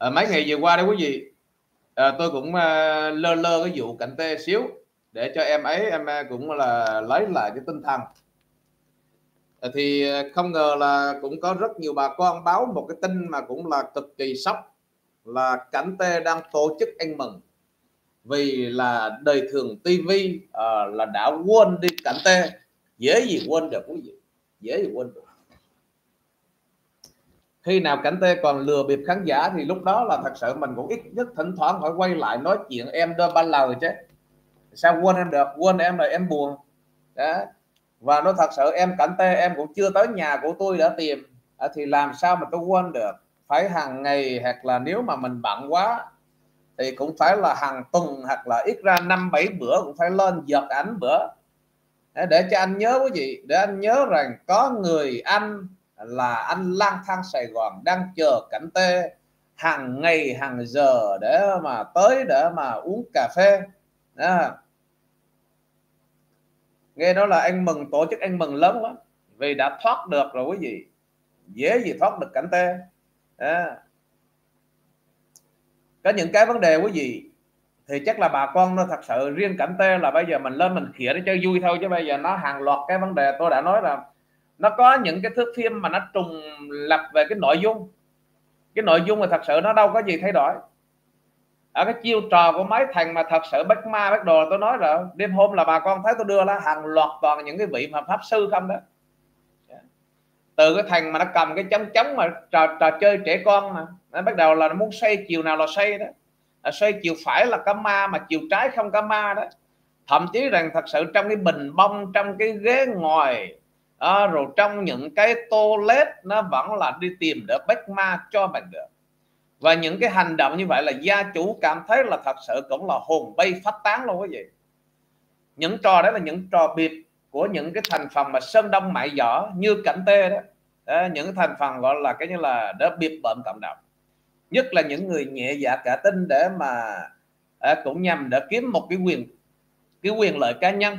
à, mấy ngày vừa qua đấy quý vị à, tôi cũng à, lơ lơ cái vụ cảnh tê xíu để cho em ấy em cũng là lấy lại cái tinh thần. À, thì không ngờ là cũng có rất nhiều bà con báo một cái tin mà cũng là cực kỳ sốc là cảnh tê đang tổ chức ăn mừng. Vì là đời thường tivi à, là đã quên đi cảnh tê. Dễ gì quên được quý vị? Dễ gì quên được? Khi nào cảnh tê còn lừa bịp khán giả thì lúc đó là thật sự mình cũng ít nhất thỉnh thoảng phải quay lại nói chuyện em đôi ba lời chứ. Sao quên em được? Quên em là em buồn. Đó. Và nó thật sự em cảnh tê em cũng chưa tới nhà của tôi đã tìm. À, thì làm sao mà tôi quên được? Phải hàng ngày hoặc là nếu mà mình bận quá thì cũng phải là hàng tuần hoặc là ít ra năm bảy bữa cũng phải lên giật ảnh bữa. Để cho anh nhớ quý vị để anh nhớ rằng có người anh là anh lang thang Sài Gòn đang chờ cảnh tê hàng ngày, hàng giờ để mà tới, để mà uống cà phê. À. nghe đó là anh mừng, tổ chức anh mừng lớn lắm vì đã thoát được rồi quý vị. Dễ gì thoát được cảnh tê. À. có những cái vấn đề quý vị, thì chắc là bà con nó thật sự riêng cảnh tê là bây giờ mình lên mình khỉa để chơi vui thôi, chứ bây giờ nó hàng loạt cái vấn đề. Tôi đã nói là nó có những cái thước phim mà nó trùng lập về cái nội dung. Cái nội dung mà thật sự nó đâu có gì thay đổi. Ở cái chiêu trò của mấy thằng mà thật sự bắt ma bắt đồ tôi nói rồi đêm hôm là bà con thấy tôi đưa ra hàng loạt toàn những cái vị mà pháp sư không đó. Từ cái thằng mà nó cầm cái chấm chấm mà trò, trò chơi trẻ con mà nó bắt đầu là nó muốn xoay chiều nào là xoay đó. À, xoay chiều phải là cá ma mà chiều trái không cá ma đó. Thậm chí rằng thật sự trong cái bình bông trong cái ghế ngồi à, rồi trong những cái toilet nó vẫn là đi tìm để bách ma cho mình được. Và những cái hành động như vậy là gia chủ cảm thấy là thật sự cũng là hồn bay phát tán luôn quý vị những trò đó là những trò biệt của những cái thành phần mà sơn đông mại giỏ như cảnh tê đó, à, những thành phần gọi là cái như là để biệt bợm cộng đồng. Nhất là những người nhẹ dạ cả tin để mà à, cũng nhằm để kiếm một cái quyền cái quyền lợi cá nhân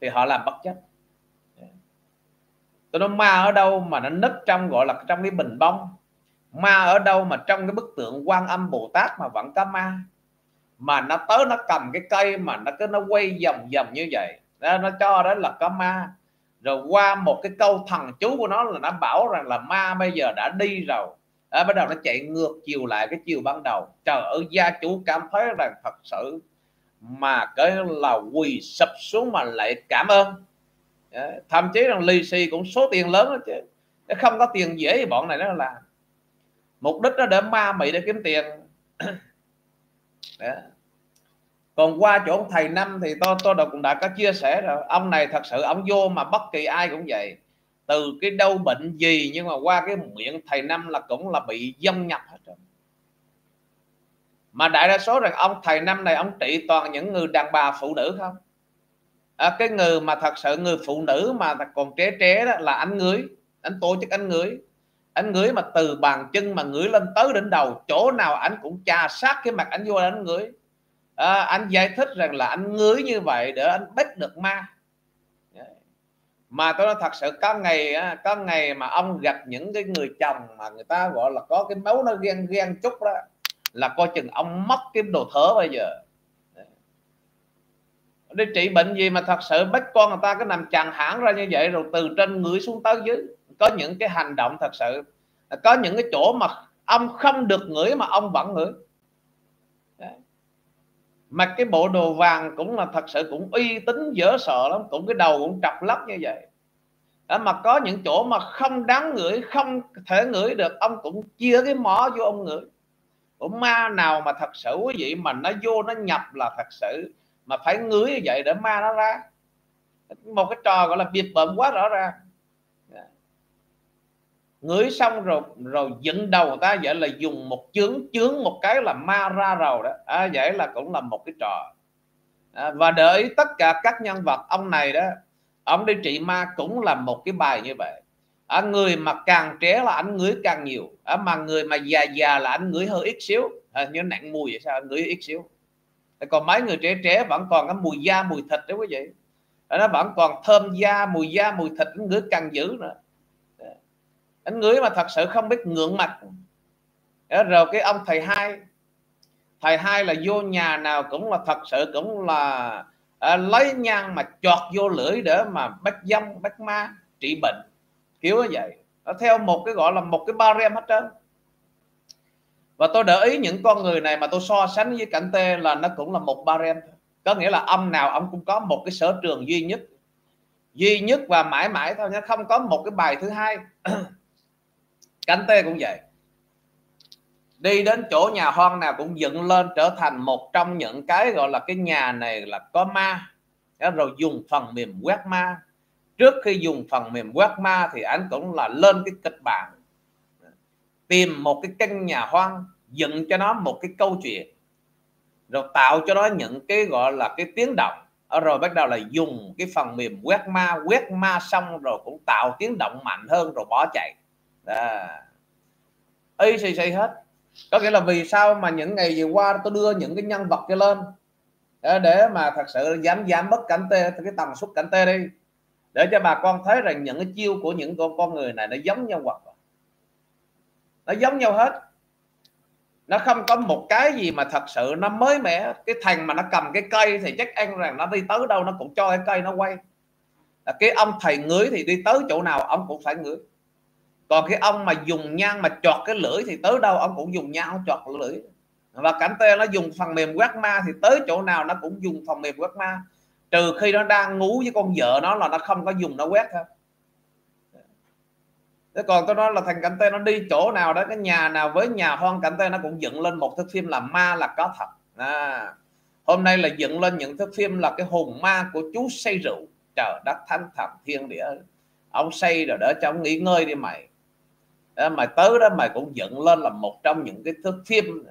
thì họ làm bất chấp tôi nói ma ở đâu mà nó nấp trong gọi là trong cái bình bông? Ma ở đâu mà trong cái bức tượng quan âm bồ tát mà vẫn có ma? Mà nó tới nó cầm cái cây mà nó cứ nó quay vòng vòng như vậy. Đó, nó cho đó là có ma. Rồi qua một cái câu thần chú của nó là nó bảo rằng là ma bây giờ đã đi rồi. À, bắt đầu nó chạy ngược chiều lại cái chiều ban đầu. Trời ơi gia chủ cảm thấy rằng thật sự mà cái là quỳ sập xuống mà lại cảm ơn. Ờ, thậm chí rằng lì xì cũng số tiền lớn đó chứ. Nó không có tiền dễ thì bọn này nó làm. Mục đích nó để ma mị để kiếm tiền. Đó. Còn qua chỗ ông thầy năm thì tôi tôi cũng đã có chia sẻ rồi. Ông này thật sự ông vô mà bất kỳ ai cũng vậy. Từ cái đâu bệnh gì nhưng mà qua cái miệng thầy năm là cũng là bị dâm nhập hết rồi. Mà đại đa số rằng ông thầy năm này ông trị toàn những người đàn bà phụ nữ không? À, cái người mà thật sự người phụ nữ mà còn trẻ trẻ đó là anh ngưới. Anh tổ chức anh ngưới. Anh ngưới mà từ bàn chân mà ngưới lên tới đỉnh đầu chỗ nào anh cũng trà sát cái mặt anh vô anh ngưới. À, anh giải thích rằng là anh ngưới như vậy để anh bắt được ma. Mà tôi nói thật sự có ngày có ngày mà ông gặp những cái người chồng mà người ta gọi là có cái máu nó ghen ghen chút đó là coi chừng ông mất cái đồ thở bây giờ đi trị bệnh gì mà thật sự bắt con người ta cứ nằm chàng hãng ra như vậy rồi từ trên người xuống tới dưới. Có những cái hành động thật sự. Có những cái chỗ mà ông không được ngửi mà ông vẫn ngửi. Mặc cái bộ đồ vàng cũng là thật sự cũng uy tín dở sợ lắm cũng cái đầu cũng trọc lóc như vậy. Đó, mà có những chỗ mà không đáng ngửi không thể ngửi được ông cũng chia cái mỏ vô ông ngửi. Của ma nào mà thật sự quý vị mà nó vô nó nhập là thật sự mà phải ngửi như vậy để ma nó ra. Một cái trò gọi là biệt bợm quá rõ ràng. Ngửi xong rồi rồi dựng đầu người ta vậy là dùng một chướng chướng một cái là ma ra rồi đó. À, vậy là cũng là một cái trò. À, và để tất cả các nhân vật ông này đó ông đi trị ma cũng là một cái bài như vậy. À, người mà càng trẻ là anh ngửi càng nhiều. À, mà người mà già già là anh ngửi hơi ít xíu. À, như nặng mùi vậy sao? Anh ngửi ít xíu còn mấy người trẻ trẻ vẫn còn cái mùi da mùi thịt đó quý vị. Nó vẫn còn thơm da mùi da mùi thịt ngửi càng dữ nữa. Anh ngửi mà thật sự không biết ngượng mặt. Rồi cái ông thầy hai thầy hai là vô nhà nào cũng là thật sự cũng là à, lấy nhang mà chọt vô lưỡi để mà bắt dâm bắt ma trị bệnh. Kiểu như vậy. Nó theo một cái gọi là một cái ba rem hết trơn và tôi để ý những con người này mà tôi so sánh với cảnh tê là nó cũng là một barren có nghĩa là ông nào ông cũng có một cái sở trường duy nhất. Duy nhất và mãi mãi thôi nhé không có một cái bài thứ hai. Cánh tê cũng vậy. Đi đến chỗ nhà hoang nào cũng dựng lên trở thành một trong những cái gọi là cái nhà này là có ma. Rồi dùng phần mềm quét ma. Trước khi dùng phần mềm quét ma thì anh cũng là lên cái kịch bản tìm một cái căn nhà hoang, dựng cho nó một cái câu chuyện, rồi tạo cho nó những cái gọi là cái tiếng động. Rồi bắt đầu là dùng cái phần mềm quét ma quét ma xong rồi cũng tạo tiếng động mạnh hơn rồi bỏ chạy. Y xì xì hết. Có nghĩa là vì sao mà những ngày vừa qua tôi đưa những cái nhân vật kia lên? Để mà thật sự giảm giảm bất cảnh tê, cái tần suất cảnh tê đi. Để cho bà con thấy rằng những cái chiêu của những con con người này nó giống nhau hoặc nó giống nhau hết. Nó không có một cái gì mà thật sự nó mới mẻ. Cái thằng mà nó cầm cái cây thì chắc ăn rằng nó đi tới đâu nó cũng cho cái cây nó quay. Là cái ông thầy ngửi thì đi tới chỗ nào ông cũng phải ngửi. Còn cái ông mà dùng nhang mà chọt cái lưỡi thì tới đâu ông cũng dùng nhang chọt lưỡi. Và cảnh tê nó dùng phần mềm quét ma thì tới chỗ nào nó cũng dùng phần mềm quét ma. Trừ khi nó đang ngủ với con vợ nó là nó không có dùng, nó quét thôi thế còn tôi nói là thành cảnh tê nó đi chỗ nào đó cái nhà nào với nhà hoang cảnh tê nó cũng dựng lên một thước phim là ma là có thật. À, hôm nay là dựng lên những thước phim là cái hồn ma của chú say rượu. Trời đất thánh thần thiên địa ông say rồi đỡ cho ông nghỉ ngơi đi mày. Đó, mày tới đó mày cũng dựng lên là một trong những cái thước phim.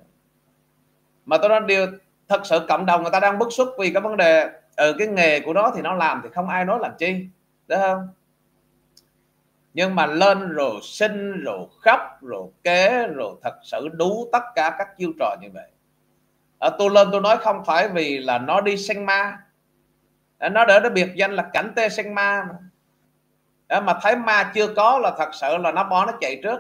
Mà tôi nói điều thật sự cộng đồng người ta đang bức xúc vì cái vấn đề ở ừ, cái nghề của nó thì nó làm thì không ai nói làm chi đúng không? Nhưng mà lên rồi sinh, rồi khóc, rồi kế, rồi thật sự đủ tất cả các chiêu trò như vậy. Ở tôi lên tôi nói không phải vì là nó đi sinh ma. Nó đỡ nó biệt danh là cảnh tê sinh ma mà. mà thấy ma chưa có là thật sự là nó bỏ nó chạy trước.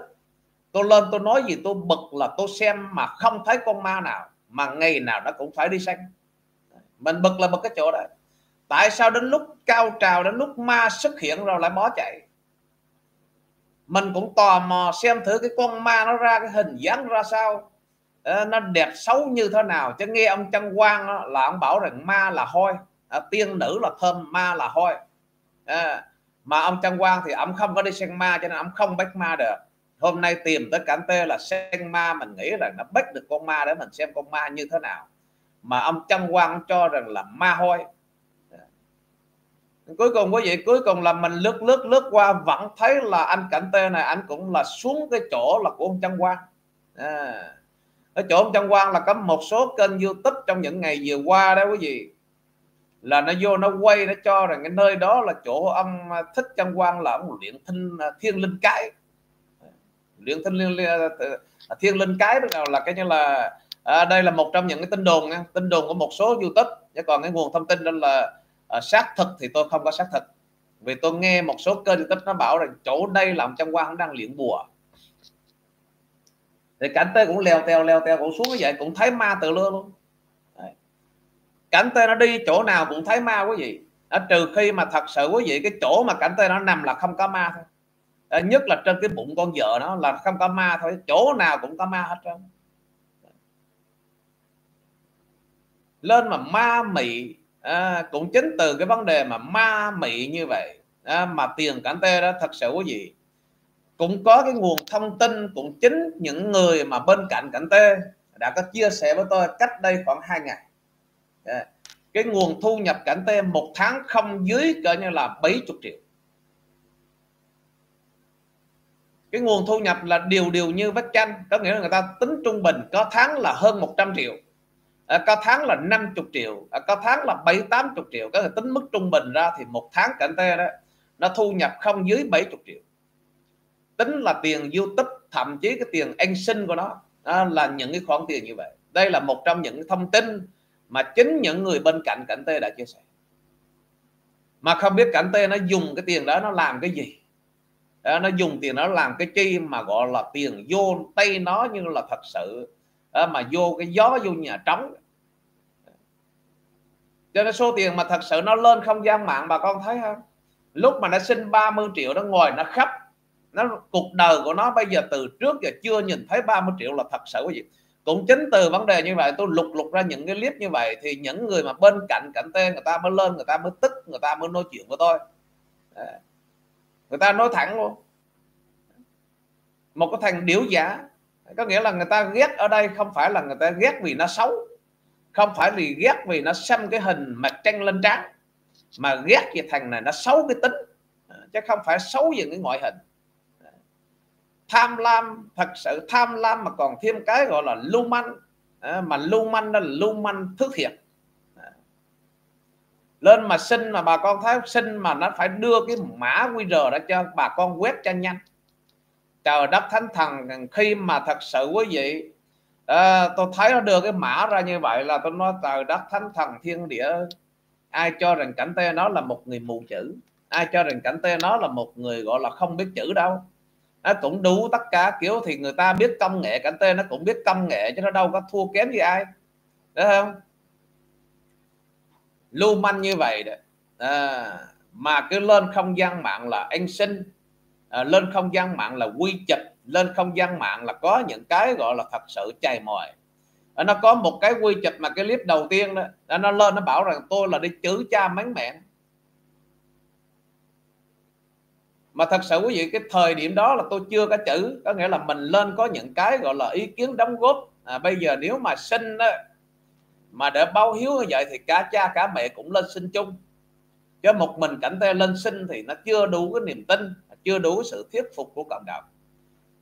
Tôi lên tôi nói gì tôi bực là tôi xem mà không thấy con ma nào, mà ngày nào nó cũng phải đi sinh mình bực là bực cái chỗ đó. Tại sao đến lúc cao trào, đến lúc ma xuất hiện rồi lại bỏ chạy? Mình cũng tò mò xem thử cái con ma nó ra cái hình dáng ra sao. Ờ, nó đẹp xấu như thế nào. Chứ nghe ông Trân Quang là ông bảo rằng ma là hôi. À, tiên nữ là thơm ma là hôi. À, mà ông Trân Quang thì ông không có đi xem ma cho nên ông không bắt ma được. Hôm nay tìm tới cảnh tê là xem ma mình nghĩ là nó bắt được con ma để mình xem con ma như thế nào. Mà ông Trân Quang cho rằng là ma hôi cuối cùng quý vị cuối cùng là mình lướt lướt lướt qua vẫn thấy là anh cảnh tê này anh cũng là xuống cái chỗ là của ông Trăng Quang. À, ở chỗ ông Trăng Quang là có một số kênh YouTube trong những ngày vừa qua đó quý vị. Là nó vô nó quay nó cho rằng cái nơi đó là chỗ ông à, thích Trăng Quang là ông luyện thinh à, thiên linh cái. Luyện thinh liên, à, thiên linh cái nào là cái như là à, đây là một trong những cái tin đồn nha. Tin đồn của một số YouTube. Chứ còn cái nguồn thông tin đó là à, xác thực thì tôi không có xác thực. Vì tôi nghe một số kênh youtube nó bảo rằng chỗ đây làm trong quan đang luyện bùa. Thì cảnh tê cũng leo teo leo teo cũng xuống như vậy cũng thấy ma từ lưa luôn. Đấy. cảnh tê nó đi chỗ nào cũng thấy ma quý vị. À, trừ khi mà thật sự quý vị cái chỗ mà cảnh tê nó nằm là không có ma thôi. À, nhất là trên cái bụng con vợ nó là không có ma thôi chỗ nào cũng có ma hết trơn. Lên mà ma mị à, cũng chính từ cái vấn đề mà ma mị như vậy. À, mà tiền cảnh tê đó thật sự quý vị cũng có cái nguồn thông tin cũng chính những người mà bên cạnh cảnh tê đã có chia sẻ với tôi cách đây khoảng hai ngày. À, cái nguồn thu nhập cảnh tê một tháng không dưới cỡ như là 70 triệu. Cái nguồn thu nhập là điều điều như vách chanh có nghĩa là người ta tính trung bình có tháng là hơn 100 triệu à, có tháng là 50 triệu à, có tháng là 7 80 triệu. Có thể tính mức trung bình ra thì một tháng cảnh tê đó nó thu nhập không dưới 70 triệu. Tính là tiền YouTube thậm chí cái tiền an sinh của nó à, là những cái khoản tiền như vậy. Đây là một trong những thông tin mà chính những người bên cạnh cảnh tê đã chia sẻ. Mà không biết cảnh tê nó dùng cái tiền đó nó làm cái gì. Nó dùng tiền nó làm cái chi mà gọi là tiền vô tay nó như là thật sự à, mà vô cái gió vô nhà trống. Cho nên số tiền mà thật sự nó lên không gian mạng bà con thấy không? Lúc mà nó xin 30 triệu nó ngồi nó khắp nó cuộc đời của nó bây giờ từ trước giờ chưa nhìn thấy 30 triệu là thật sự cái gì. Cũng chính từ vấn đề như vậy tôi lục lục ra những cái clip như vậy thì những người mà bên cạnh cạnh tên người ta mới lên người ta mới tức người ta mới nói chuyện với tôi. Ờ. Người ta nói thẳng luôn. Một cái thằng điếu giả có nghĩa là người ta ghét ở đây không phải là người ta ghét vì nó xấu, không phải vì ghét vì nó xăm cái hình mặt trăng lên trán, mà ghét về thằng này nó xấu cái tính, chứ không phải xấu về cái ngoại hình. Tham lam, thật sự tham lam mà còn thêm cái gọi là lưu manh. À, mà lưu manh đó là lưu manh thứ thiệt lên mà xin mà bà con thấy xin mà nó phải đưa cái mã QR đó cho bà con quét cho nhanh trời đất thánh thần khi mà thật sự quý vị à, tôi thấy nó đưa cái mã ra như vậy là tôi nói trời đất thánh thần thiên địa ai cho rằng cảnh tê nó là một người mù chữ? Ai cho rằng cảnh tê nó là một người gọi là không biết chữ đâu? Nó cũng đủ tất cả kiểu thì người ta biết công nghệ cảnh tê nó cũng biết công nghệ chứ nó đâu có thua kém gì ai. Đúng không? Lưu manh như vậy đó. À, mà cứ lên không gian mạng là anh sinh à, lên không gian mạng là quy chụp lên không gian mạng là có những cái gọi là thật sự chày mòi à, ờ, nó có một cái quy chụp mà cái clip đầu tiên đó nó lên nó bảo rằng tôi là đi chữ cha mắng mẹ. Mà thật sự quý vị cái thời điểm đó là tôi chưa có chữ có nghĩa là mình lên có những cái gọi là ý kiến đóng góp. À, bây giờ nếu mà sinh đó, mà để báo hiếu như vậy thì cả cha cả mẹ cũng lên sinh chung. Chứ một mình cảnh tay lên sinh thì nó chưa đủ cái niềm tin chưa đủ sự thuyết phục của cộng đồng.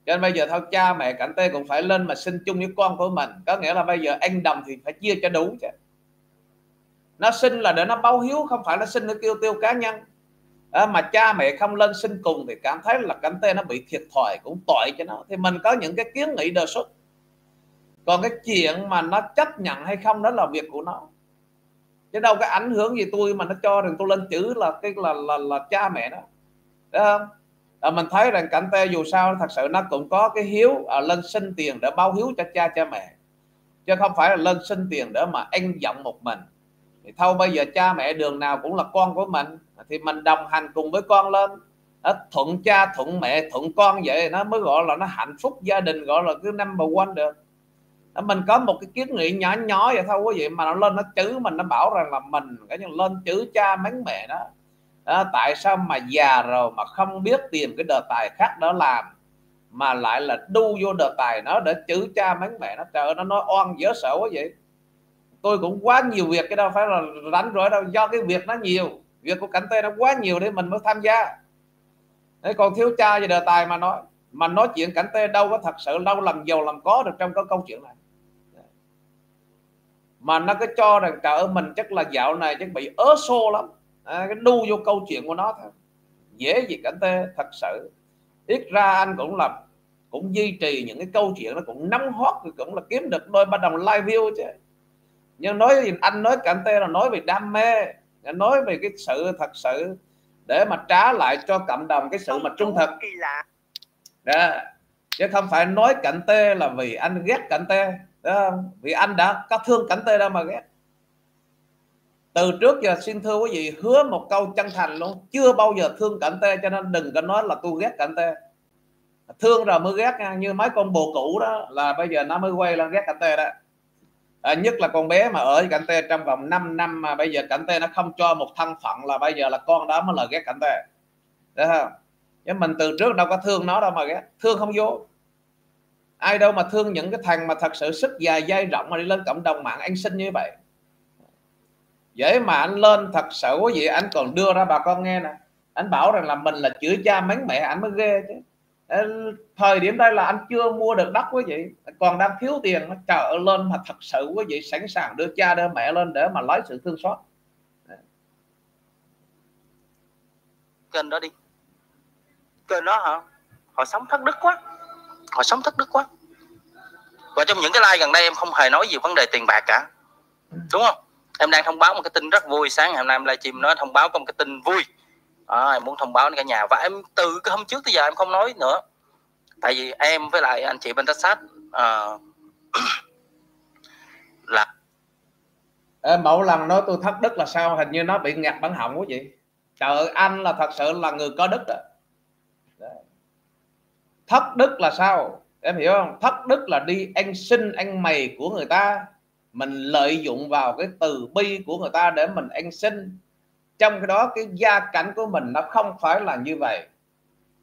Cho nên bây giờ thôi cha mẹ cảnh tê cũng phải lên mà sinh chung với con của mình. Có nghĩa là bây giờ anh đồng thì phải chia cho đủ chứ. Nó sinh là để nó báo hiếu không phải nó sinh để kêu tiêu cá nhân. À, mà cha mẹ không lên sinh cùng thì cảm thấy là cảnh tê nó bị thiệt thòi cũng tội cho nó. Thì mình có những cái kiến nghị đề xuất. Còn cái chuyện mà nó chấp nhận hay không đó là việc của nó. Chứ đâu có ảnh hưởng gì tôi mà nó cho rằng tôi lên chữ là cái là là, là cha mẹ đó. Đấy không? À, mình thấy rằng cảnh tê dù sao thật sự nó cũng có cái hiếu à, lên xin tiền để báo hiếu cho cha cha mẹ. Chứ không phải là lên xin tiền để mà anh giọng một mình. Thì thôi bây giờ cha mẹ đường nào cũng là con của mình thì mình đồng hành cùng với con lên. Đó, thuận cha thuận mẹ thuận con vậy nó mới gọi là nó hạnh phúc gia đình gọi là cái number one được. Đó, mình có một cái kiến nghị nhỏ nhỏ vậy thôi quý vị mà nó lên nó chữ mình nó bảo rằng là mình cái như lên chữ cha mắng mẹ đó à, tại sao mà già rồi mà không biết tìm cái đề tài khác đó làm mà lại là đu vô đề tài nó để chữ cha mắng mẹ nó? Trời nó nói oan dở sợ quá vậy. Tôi cũng quá nhiều việc cái đâu phải là rảnh rỗi đâu do cái việc nó nhiều việc của cảnh tê nó quá nhiều để mình mới tham gia. Đấy, còn thiếu cha về đề tài mà nói mà nói chuyện cảnh tê đâu có thật sự đâu làm giàu làm có được trong cái câu chuyện này. Mà nó cứ cho rằng trời ơi mình chắc là dạo này chắc bị ớ xô lắm à, cái đu vô câu chuyện của nó thôi. Dễ gì cảnh tê thật sự. Ít ra anh cũng là cũng duy trì những cái câu chuyện nó cũng nắm hot cũng là kiếm được đôi ba đồng live view chứ. Nhưng nói gì anh nói cảnh tê là nói về đam mê nói về cái sự thật sự để mà trả lại cho cộng đồng cái sự mà trung thực. đó chứ không phải nói cảnh tê là vì anh ghét cảnh tê đó vì anh đã có thương cảnh tê đâu mà ghét từ trước giờ xin thưa quý vị hứa một câu chân thành luôn. Chưa bao giờ thương cảnh tê cho nên đừng có nói là tôi ghét cảnh tê. Thương rồi mới ghét nha như mấy con bồ cũ đó là bây giờ nó mới quay lên ghét cảnh tê đó. À, nhất là con bé mà ở cảnh tê trong vòng 5 năm mà bây giờ cảnh tê nó không cho một thân phận là bây giờ là con đó mới là ghét cảnh tê. Đấy không? Chứ mình từ trước đâu có thương nó đâu mà ghét. Thương không vô. Ai đâu mà thương những cái thằng mà thật sự sức dài dây rộng mà đi lên cộng đồng mạng ăn sinh như vậy vậy mà anh lên thật sự quý vị anh còn đưa ra bà con nghe nè. Anh bảo rằng là mình là chửi cha mắng mẹ, anh mới ghê chứ. Ờ, thời điểm đây là anh chưa mua được đất quý vị còn đang thiếu tiền, nó chờ lên mà thật sự quý vị sẵn sàng đưa cha đưa mẹ lên để mà lấy sự thương xót. Dạ. Kênh đó đi. Kênh đó hả? Họ sống thất đức quá. Họ sống thất đức quá. Và trong những cái like gần đây em không hề nói gì vấn đề tiền bạc cả. Đúng không? Em đang thông báo một cái tin rất vui. Sáng ngày hôm nay em livestream nó thông báo có một cái tin vui. À, em muốn thông báo đến cả nhà. Và em từ cái hôm trước tới giờ em không nói nữa. Tại vì em với lại anh chị bên Texas uh, là Ê, mỗi lần nói tôi thất đức là sao? Hình như nó bị ngạt bản họng quá vậy. Trời ơi anh là thật sự là người có đức đó thất đức là sao? Em hiểu không? Thất đức là đi anh sinh anh mày của người ta mình lợi dụng vào cái từ bi của người ta để mình anh sinh. Trong cái đó cái gia cảnh của mình nó không phải là như vậy.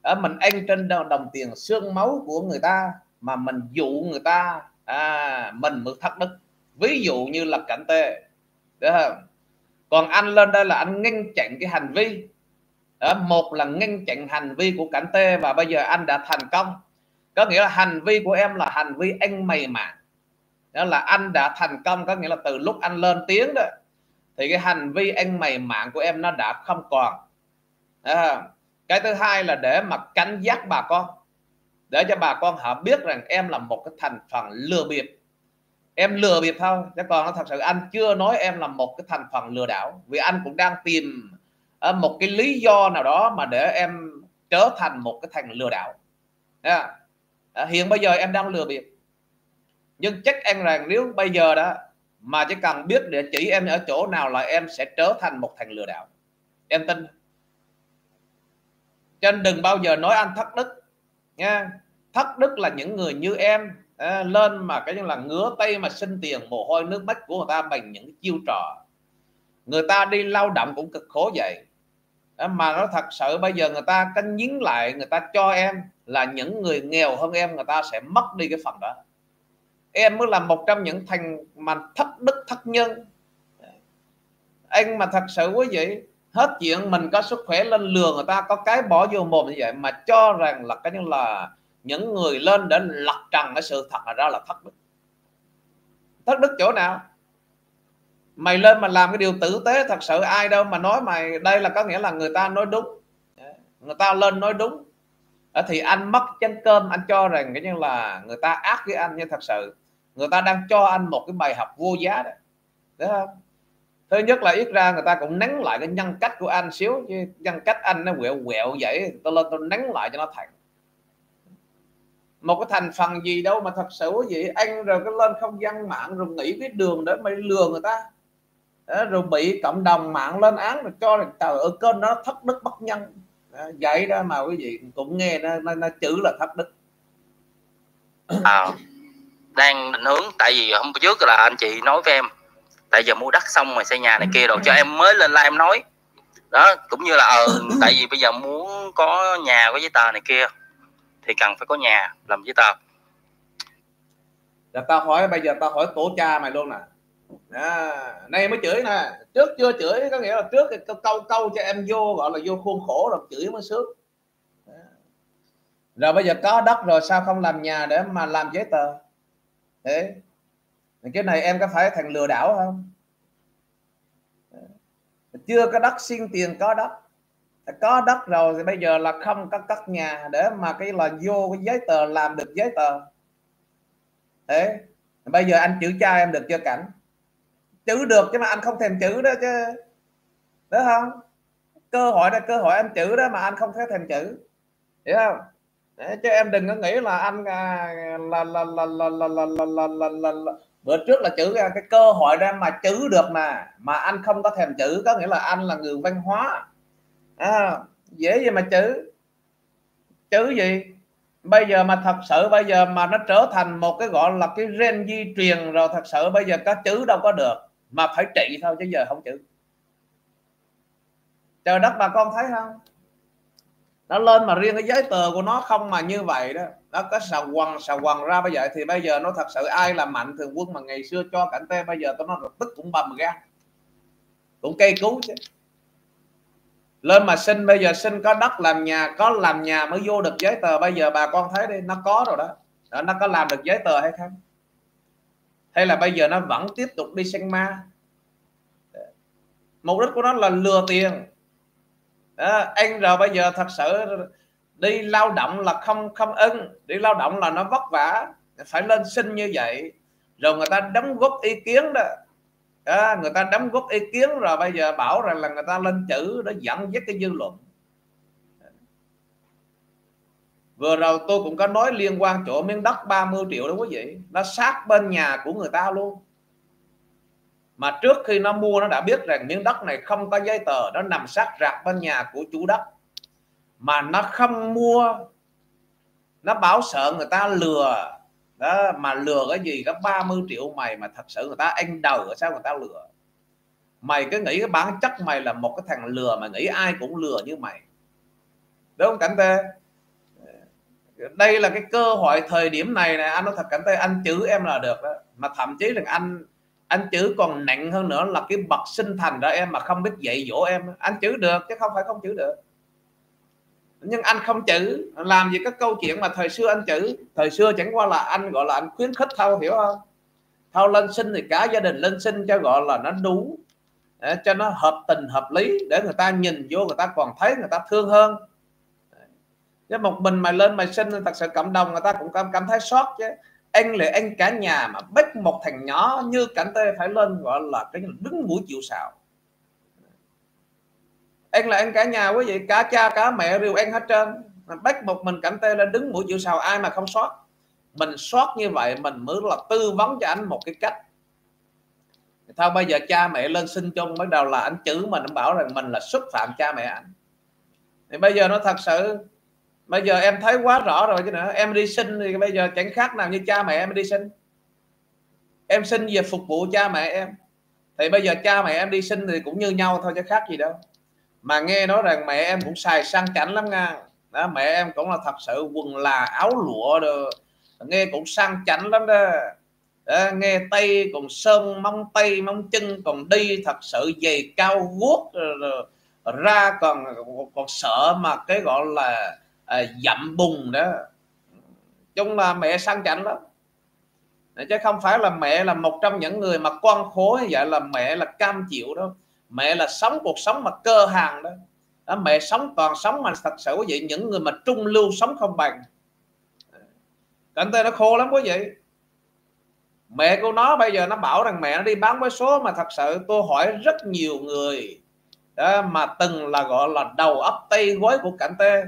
Ở mình ăn trên đồng, đồng tiền xương máu của người ta mà mình dụ người ta à, mình mới thất đức ví dụ như là cảnh tê được không? Còn anh lên đây là anh ngăn chặn cái hành vi. Đó, một là ngăn chặn hành vi của cảnh tê và bây giờ anh đã thành công. Có nghĩa là hành vi của em là hành vi anh mày mạng đó là anh đã thành công có nghĩa là từ lúc anh lên tiếng đó thì cái hành vi anh mày mạng của em nó đã không còn. À, cái thứ hai là để mà cảnh giác bà con để cho bà con họ biết rằng em là một cái thành phần lừa bịp. Em lừa bịp thôi chứ còn nó thật sự anh chưa nói em là một cái thành phần lừa đảo vì anh cũng đang tìm ờ, một cái lý do nào đó mà để em trở thành một cái thằng lừa đảo. À, hiện bây giờ em đang lừa bịp nhưng chắc ăn rằng nếu bây giờ đó mà chỉ cần biết địa chỉ em ở chỗ nào là em sẽ trở thành một thằng lừa đảo. Em tin. Cho nên đừng bao giờ nói anh thất đức nha. Thất đức là những người như em à, lên mà cái như là ngứa tay mà xin tiền mồ hôi nước mắt của người ta bằng những chiêu trò. Người ta đi lao động cũng cực khổ vậy. À, mà nó thật sự bây giờ người ta canh nhín lại người ta cho em là những người nghèo hơn em người ta sẽ mất đi cái phần đó em mới là một trong những thành mà thất đức, thất nhân. Anh mà thật sự quý vị, hết chuyện mình có sức khỏe lên lừa người ta, có cái bỏ vô mồm như vậy mà cho rằng là cái như là những người lên để lật trần cái sự thật là ra là thất đức. Thất đức chỗ nào? Mày lên mà làm cái điều tử tế, thật sự ai đâu mà nói mày, đây là có nghĩa là người ta nói đúng. Người ta lên nói đúng. Ờ, thì anh mất chén cơm, anh cho rằng cái như là người ta ác với anh, nhưng thật sự người ta đang cho anh một cái bài học vô giá đấy, đúng không? Thứ nhất là ít ra người ta cũng nắng lại cái nhân cách của anh xíu chứ nhân cách anh nó quẹo quẹo vậy tôi lên tôi nắng lại cho nó thẳng. một cái thành phần gì đâu mà thật sự vậy anh rồi cái lên không gian mạng rồi nghĩ cái đường để mày lừa người ta. Đó, rồi bị cộng đồng mạng lên án rồi cho là trời ơi kênh nó thất đức bất nhân. Đó, vậy đó mà quý vị cũng nghe nó, nó, nó chữ là thất đức. À, đang định hướng tại vì hôm trước là anh chị nói với em tại giờ mua đất xong rồi xây nhà này kia rồi cho em mới lên like em nói. Đó cũng như là ờ tại vì bây giờ muốn có nhà có giấy tờ này kia thì cần phải có nhà làm giấy tờ. Giờ tao hỏi bây giờ tao hỏi tổ cha mày luôn nè. À, này mới chửi nè. Trước chưa chửi có nghĩa là trước cái câu câu cho em vô gọi là vô khuôn khổ rồi chửi mới sướng. Rồi bây giờ có đất rồi sao không làm nhà để mà làm giấy tờ đấy. Cái này em có phải thành lừa đảo không? Chưa có đất, xin tiền có đất. Có đất rồi thì bây giờ là không có cất nhà để mà cái là vô cái giấy tờ, làm được giấy tờ. Thế bây giờ anh chữ cha em được chưa cảnh? Chữ được chứ mà anh không thèm chữ đó chứ. Đúng không? Cơ hội đó, cơ hội anh chữ đó mà anh không thấy thèm chữ. Hiểu không? Để, chứ em đừng có nghĩ là anh là là là là là là là là là là là là bữa trước là chữ cái cơ hội ra mà chữ được mà mà anh không có thèm chữ có nghĩa là anh là người văn hóa à, dễ gì mà chữ chữ gì bây giờ mà thật sự bây giờ mà nó trở thành một cái gọi là cái gen di truyền rồi thật sự bây giờ có chữ đâu có được mà phải trị thôi chứ giờ không chữ trời đất bà con thấy không nó lên mà riêng cái giấy tờ của nó không mà như vậy đó. Nó có sà quần sà quần ra bây giờ. Thì bây giờ nó thật sự ai là mạnh thường quân mà ngày xưa cho cảnh tê bây giờ tôi nó tức cũng bầm ra cũng cây cứu chứ. Lên mà xin bây giờ xin có đất làm nhà có làm nhà mới vô được giấy tờ. Bây giờ bà con thấy đi nó có rồi đó, đó nó có làm được giấy tờ hay không? Hay là bây giờ nó vẫn tiếp tục đi sinh ma? Mục đích của nó là lừa tiền. Ờ, à, anh rồi bây giờ thật sự đi lao động là không không ưng. Đi lao động là nó vất vả. Phải lên sinh như vậy. Rồi người ta đóng góp ý kiến đó. À, người ta đóng góp ý kiến rồi bây giờ bảo rằng là người ta lên chữ để dẫn dắt cái dư luận. Vừa rồi tôi cũng có nói liên quan chỗ miếng đất 30 triệu đó quý vị. Nó sát bên nhà của người ta luôn mà trước khi nó mua, nó đã biết rằng miếng đất này không có giấy tờ, nó nằm sát rạc bên nhà của chủ đất. Mà nó không mua, nó bảo sợ người ta lừa. Đó, mà lừa cái gì? Có 30 triệu mày mà thật sự người ta anh đầu sao người ta lừa? Mày cứ nghĩ cái bản chất mày là một cái thằng lừa, mà nghĩ ai cũng lừa như mày. Đúng không, cảnh tê? Đây là cái cơ hội thời điểm này này anh nói thật, cảnh tê, anh chữ em là được đó. Mà thậm chí là anh anh chữ còn nặng hơn nữa là cái bậc sinh thành ra em mà không biết dạy dỗ em. Anh chữ được chứ không phải không chữ được. Nhưng anh không chữ. Làm gì các câu chuyện mà thời xưa anh chữ? Thời xưa chẳng qua là anh gọi là anh khuyến khích thâu hiểu không? Thâu lên sinh thì cả gia đình lên sinh cho gọi là nó đủ để cho nó hợp tình hợp lý để người ta nhìn vô người ta còn thấy người ta thương hơn. Chứ một mình mày lên mày sinh thật sự cộng đồng người ta cũng cảm, cảm thấy sót chứ anh là anh cả nhà mà bắt một thằng nhỏ như cảnh tê phải lên, gọi là cái đứng mũi chịu sào. Anh là anh cả nhà, quý vị, cả cha, cả mẹ đều anh hết trơn. Bắt một mình cảnh tê lên đứng mũi chịu sào, ai mà không sót. Mình sót như vậy, mình mới là tư vấn cho anh một cái cách. Thôi, bây giờ cha mẹ lên xin chung bắt đầu là anh chữ mình bảo rằng mình là xúc phạm cha mẹ anh. Thì bây giờ nó thật sự bây giờ em thấy quá rõ rồi chứ nữa. Em đi sinh thì bây giờ chẳng khác nào như cha mẹ em đi sinh em sinh về phục vụ cha mẹ em. Thì bây giờ cha mẹ em đi sinh thì cũng như nhau thôi chứ khác gì đâu. Mà nghe nói rằng mẹ em cũng xài sang chảnh lắm nha đó, mẹ em cũng là thật sự quần là áo lụa được nghe cũng sang chảnh lắm đó. Đó, nghe tay còn sơn mông tay mông chân còn đi thật sự giày cao guốc ra còn còn sợ mà cái gọi là à, dậm bùng đó. Chung là mẹ sang chảnh lắm. Chứ không phải là mẹ là một trong những người mà con khố như vậy là mẹ là cam chịu đó mẹ là sống cuộc sống mà cơ hàng đó, đó mẹ sống toàn sống mà thật sự quý vị những người mà trung lưu sống không bằng. Cảnh tê nó khô lắm quý vị. Mẹ của nó bây giờ nó bảo rằng mẹ nó đi bán vé số mà thật sự tôi hỏi rất nhiều người. Đó, mà từng là gọi là đầu ấp tay gối của cảnh tê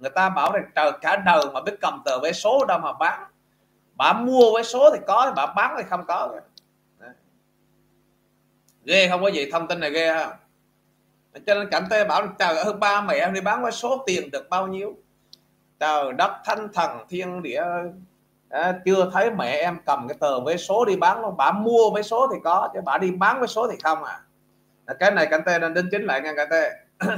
người ta bảo rằng trời cả đời mà biết cầm tờ vé số đâu mà bán. Bà mua vé số thì có bà bán thì không có. Ghê không có gì thông tin này ghê không cho nên cảnh tê bảo trời ơi ba mẹ em đi bán vé số tiền được bao nhiêu? Trời đất thanh thần thiên địa. À, chưa thấy mẹ em cầm cái tờ vé số đi bán luôn. Bà mua vé số thì có chứ bà đi bán vé số thì không à. Cái này cảnh tê nên đính chính lại nha cảnh tê Đó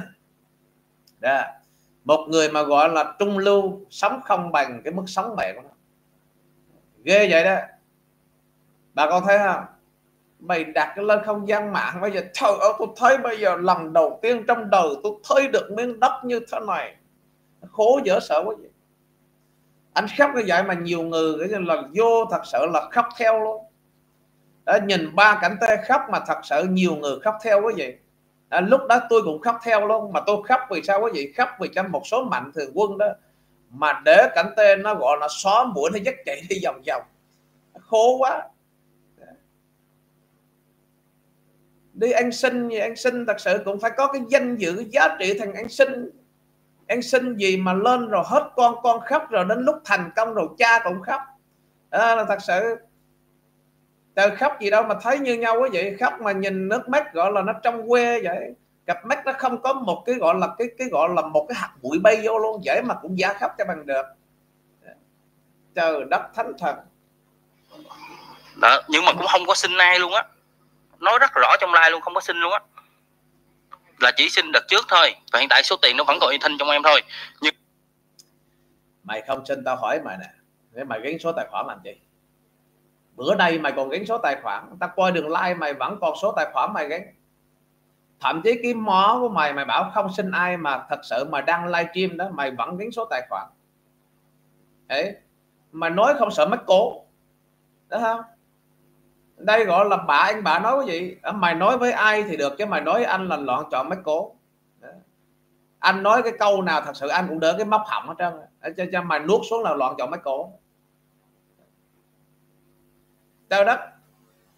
dạ một người mà gọi là trung lưu, sống không bằng cái mức sống mẹ của nó ghê vậy đó. Bà con thấy không? Mày đặt cái lên không gian mạng bây giờ, trời ơi, tôi thấy bây giờ lần đầu tiên trong đời tôi thấy được miếng đất như thế này. Khổ dở sợ quá vậy. Anh khóc như vậy mà nhiều người cái là vô thật sự là khóc theo luôn. Đã nhìn ba cảnh tê khóc mà thật sự nhiều người khóc theo quá vậy à, lúc đó tôi cũng khóc theo luôn mà tôi khóc vì sao quý vị? Khóc vì cho một số mạnh thường quân đó mà để cảnh tên nó gọi là xóa mũi nó dắt chạy đi vòng vòng. Khổ quá. Đi ăn sinh gì ăn sinh thật sự cũng phải có cái danh dự cái giá trị thành ăn sinh ăn sinh gì mà lên rồi hết con con khóc rồi đến lúc thành công rồi cha cũng khóc. À, là thật sự trời khóc gì đâu mà thấy như nhau quá vậy. Khóc mà nhìn nước mắt gọi là nó trong quê vậy. Cặp mắt nó không có một cái gọi là cái cái gọi là một cái hạt bụi bay vô luôn. Vậy mà cũng giả khóc cho bằng được. Trời đất thánh thần. Đó, nhưng mà cũng không có xin ai luôn á. Nói rất rõ trong like luôn không có xin luôn á. Là chỉ xin đợt trước thôi. Và hiện tại số tiền nó vẫn còn in thân trong em thôi. Nhưng mày không xin tao hỏi mày nè. Để mày gắn số tài khoản làm gì bữa nay mày còn gắn số tài khoản. Ta coi đường like mày vẫn còn số tài khoản mày gắn thậm chí cái mó của mày mày bảo không xin ai mà thật sự mà đăng livestream đó mày vẫn gắn số tài khoản. Đấy. Mà nói không sợ mất cố. Đó không đây gọi là bà anh bà nói cái gì? À, mày nói với ai thì được chứ mày nói anh là loạn chọn mấy cố. Anh nói cái câu nào thật sự anh cũng đỡ cái móc hỏng hết trơn cho, cho mày nuốt xuống là loạn chọn mấy cố trời đất.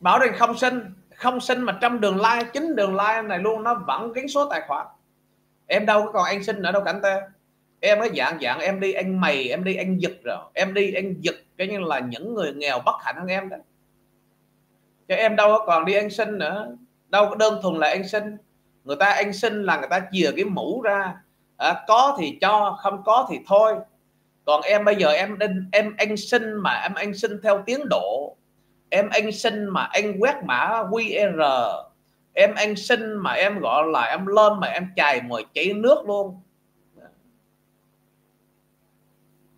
Bảo rằng không xin không xin mà trong đường like chính đường like này luôn nó vẫn gắn số tài khoản. Em đâu có còn anh xin nữa đâu cảnh tê. Em cái dạng dạng em đi anh mày em đi anh giật rồi. Em đi anh giật cái như là những người nghèo bất hạnh hơn em đó. Cho em đâu có còn đi anh sinh nữa. Đâu có đơn thuần là anh sinh. Người ta anh sinh là người ta chìa cái mũ ra. À, có thì cho không có thì thôi. Còn em bây giờ em em, em anh sinh mà em anh sinh theo tiến độ em anh sinh mà anh quét mã QR. Em anh sinh mà em gọi là em lên mà em chài mồi chảy nước luôn.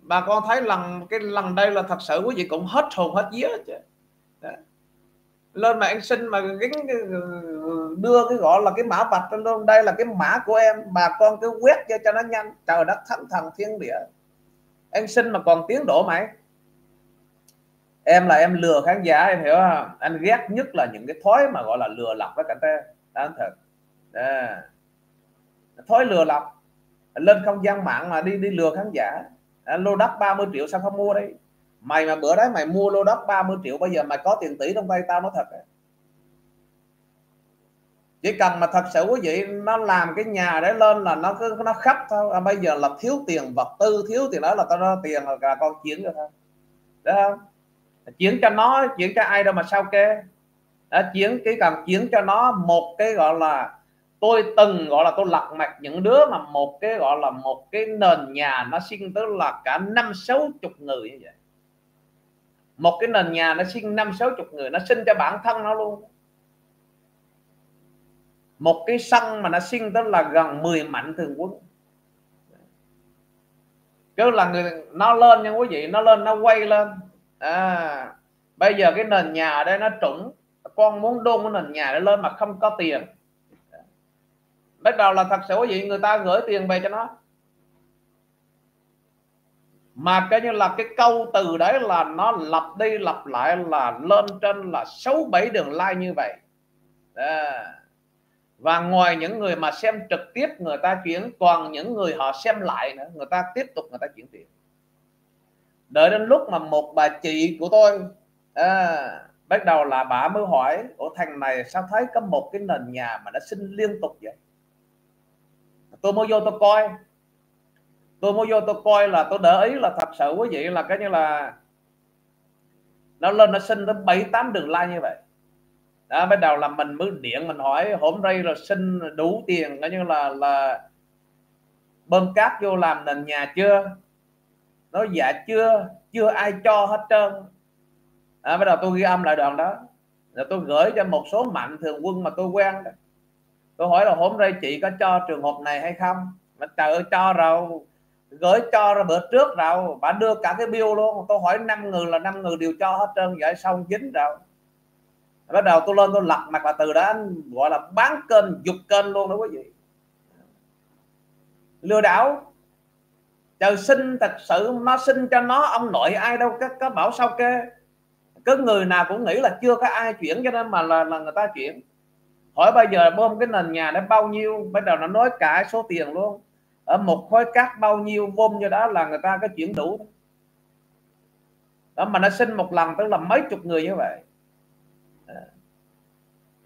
Bà con thấy lần, cái lần đây là thật sự quý vị cũng hết hồn hết vía chứ. Lên mà anh xin mà gắn ờ, đưa cái gọi là cái mã vạch lên đây là cái mã của em. Bà con cứ quét cho cho nó nhanh. Trời đất thánh thần thiên địa. Anh xin mà còn tiến độ mày em là em lừa khán giả em hiểu không? Anh ghét nhất là những cái thói mà gọi là lừa lọc với cảnh ta đáng thật. À. thói lừa lọc. Lên không gian mạng mà đi đi lừa khán giả. À, lô đất 30 triệu sao không mua đây? Mày mà bữa đấy mày mua lô đất 30 triệu bây giờ mày có tiền tỷ trong tay tao nói thật à. chỉ cần mà thật sự quý vị nó làm cái nhà đấy lên là nó cứ nó khắp thôi. À, bây giờ là thiếu tiền vật tư thiếu tiền đó là tao ra tiền là con chiến rồi thôi đúng không? Chiến cho nó, chiến cho ai đâu mà sao kê. Đã chiến, cái cần chiến cho nó một cái gọi là, tôi từng gọi là tôi lật mặt những đứa mà một cái gọi là một cái nền nhà nó sinh tới là cả năm, sáu chục người như vậy. Một cái nền nhà nó sinh năm, sáu chục người, nó sinh cho bản thân nó luôn. Một cái sân mà nó sinh tới là gần 10 mạnh thường quân. Cứ là người, nó lên nha quý vị, nó lên, nó quay lên à, bây giờ cái nền nhà ở đây nó trũng. Con muốn đôn cái nền nhà để lên mà không có tiền. Bắt đầu là thật sự quý người ta gửi tiền về cho nó. Mà cái như là cái câu từ đấy là nó lặp đi lặp lại là lên trên là sáu bảy đường like như vậy. À. và ngoài những người mà xem trực tiếp người ta chuyển còn những người họ xem lại nữa người ta tiếp tục người ta chuyển tiền đợi đến lúc mà một bà chị của tôi à, bắt đầu là bà mới hỏi của thành này sao thấy có một cái nền nhà mà nó sinh liên tục vậy? Tôi mới vô tôi coi. Tôi mới vô tôi coi là tôi để ý là thật sự quý vị là cái như là nó lên nó sinh tới bảy tám đường like như vậy. Đó bắt đầu là mình mới điện mình hỏi hôm nay là xin đủ tiền coi như là là bơm cát vô làm nền nhà chưa? Nói dạ chưa chưa ai cho hết trơn. À, bắt đầu tôi ghi âm lại đoạn đó. Rồi tôi gửi cho một số mạnh thường quân mà tôi quen đó. Tôi hỏi là hôm nay chị có cho trường hợp này hay không? Mà trời ơi cho rồi gửi cho ra bữa trước rồi bà đưa cả cái bill luôn. Tôi hỏi năm người là năm người đều cho hết trơn. Vậy xong dính rồi bắt đầu tôi lên tôi lật mặt là từ đó gọi là bán kênh dục kênh luôn đó quý vị. Lừa đảo trời sinh thật sự nó sinh cho nó ông nội ai đâu có, có bảo sao kê? Cứ người nào cũng nghĩ là chưa có ai chuyển cho nên mà là, là người ta chuyển. Hỏi bây giờ bơm cái nền nhà nó bao nhiêu bắt đầu nó nói cả số tiền luôn. Ở một khối cát bao nhiêu vôm như đó là người ta có chuyển đủ. Đó mà nó sinh một lần tức là mấy chục người như vậy. À.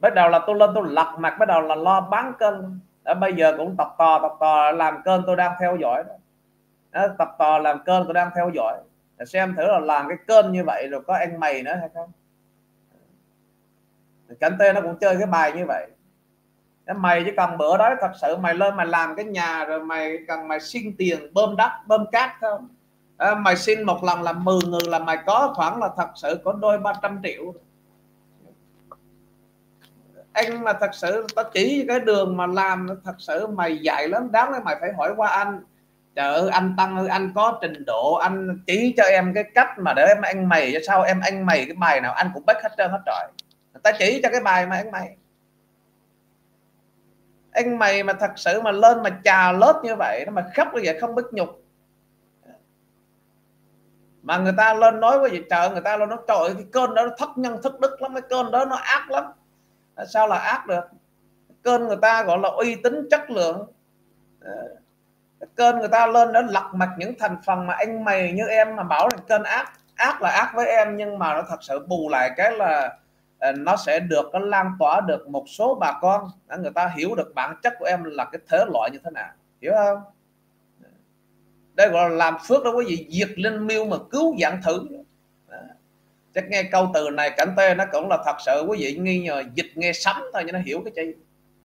Bắt đầu là tôi lên tôi lật mặt bắt đầu là lo bán kênh ở bây giờ cũng tập tò tập tò làm kênh tôi đang theo dõi đó đó tập tò làm kênh tôi đang theo dõi. Xem thử là làm cái kênh như vậy rồi có anh mày nữa hay không. Cảnh tê nó cũng chơi cái bài như vậy. Mày chỉ cần bữa đó thật sự mày lên mày làm cái nhà rồi mày cần mày xin tiền bơm đất bơm cát không? À, mày xin một lần là 10 người là mày có khoảng là thật sự có đôi ba trăm triệu. Anh mà thật sự tao chỉ cái đường mà làm thật sự mày dạy lắm đáng lẽ mày phải hỏi qua anh trời ơi, anh tăng ơi, anh có trình độ, anh chỉ cho em cái cách mà để em anh mày sao em anh mày cái bài nào anh cũng bắt hết trơn hết trời. Ta chỉ cho cái bài mà anh mày. Anh mày mà thật sự mà lên mà trà lớp như vậy, nó mà khóc như vậy không biết nhục. Mà người ta lên nói với vậy, trời người ta lên nói, trời cái cơn đó nó thất nhân, thất đức lắm, cái cơn đó nó ác lắm. Sao là ác được? Cơn người ta gọi là uy tín, chất lượng. Ờ cơn người ta lên nó lật mặt những thành phần mà anh mày như em mà bảo là cơn ác ác là ác với em, nhưng mà nó thật sự bù lại cái là ờ, nó sẽ được, nó lan tỏa được một số bà con. Người ta hiểu được bản chất của em là cái thế loại như thế nào. Hiểu không? Đây gọi là làm phước đó quý vị diệt linh miêu mà cứu dạng thử. Chắc nghe câu từ này cảnh tê nó cũng là thật sự. Quý vị nghi nhờ dịch nghe sấm thôi, cho nó hiểu cái chi.